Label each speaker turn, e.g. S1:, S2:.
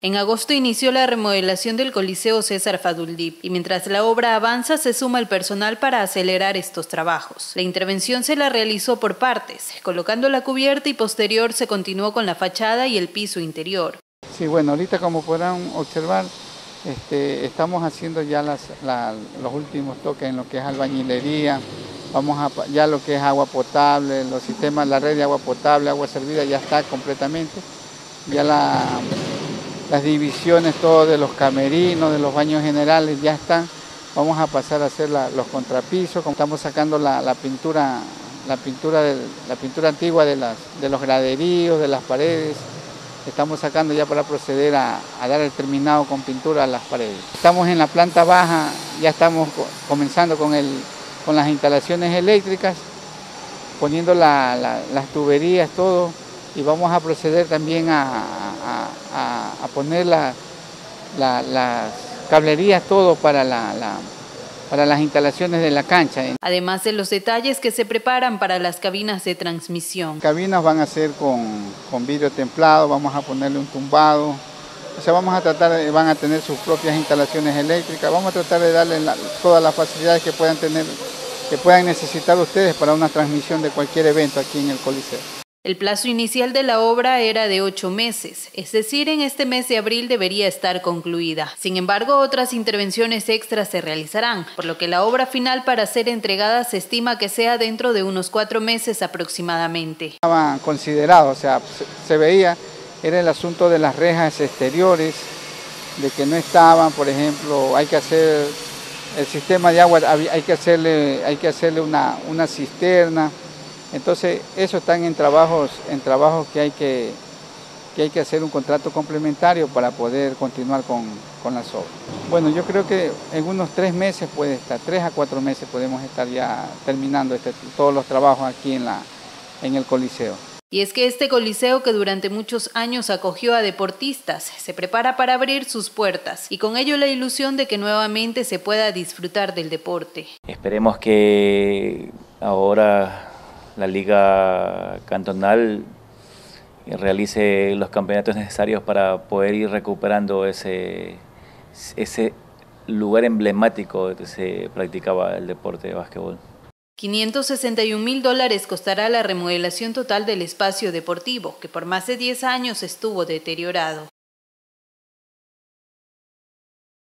S1: En agosto inició la remodelación del Coliseo César Faduldip y mientras la obra avanza se suma el personal para acelerar estos trabajos. La intervención se la realizó por partes, colocando la cubierta y posterior se continuó con la fachada y el piso interior.
S2: Sí, bueno, ahorita como podrán observar, este, estamos haciendo ya los últimos toques en lo que es albañilería, vamos a, ya lo que es agua potable, los sistemas, la red de agua potable, agua servida ya está completamente, ya la las divisiones, todo de los camerinos, de los baños generales ya están. Vamos a pasar a hacer los contrapisos, estamos sacando la, pintura, la pintura, la pintura antigua de, las, de los graderíos, de las paredes. Estamos sacando ya para proceder a, dar el terminado con pintura a las paredes. Estamos en la planta baja, ya estamos comenzando con, el, con las instalaciones eléctricas, poniendo las tuberías, todo, y vamos a proceder también a, poner las cablerías, todo para, para las instalaciones de la cancha.
S1: Además de los detalles que se preparan para las cabinas de transmisión.
S2: Cabinas van a ser con, vidrio templado, vamos a ponerle un tumbado, o sea, vamos a tratar, van a tener sus propias instalaciones eléctricas, vamos a tratar de darle todas las facilidades que puedan tener, que puedan necesitar ustedes para una transmisión de cualquier evento aquí en el Coliseo.
S1: El plazo inicial de la obra era de ocho meses, es decir, en este mes de abril debería estar concluida. Sin embargo, otras intervenciones extras se realizarán, por lo que la obra final para ser entregada se estima que sea dentro de unos cuatro meses aproximadamente.
S2: Estaba considerado, o sea, se veía, era el asunto de las rejas exteriores, de que no estaban, por ejemplo, hay que hacer el sistema de agua, hay que hacerle, hay que hacerle una, una cisterna, entonces, eso están en trabajos, en trabajos que hay que, que hay que hacer un contrato complementario para poder continuar con, con las obras. Bueno, yo creo que en unos tres meses puede estar, tres a cuatro meses podemos estar ya terminando este, todos los trabajos aquí en, la, en el Coliseo.
S1: Y es que este coliseo que durante muchos años acogió a deportistas se prepara para abrir sus puertas y con ello la ilusión de que nuevamente se pueda disfrutar del deporte.
S3: Esperemos que ahora la liga cantonal realice los campeonatos necesarios para poder ir recuperando ese, ese lugar emblemático donde se practicaba el deporte de básquetbol.
S1: 561 mil dólares costará la remodelación total del espacio deportivo, que por más de 10 años estuvo deteriorado.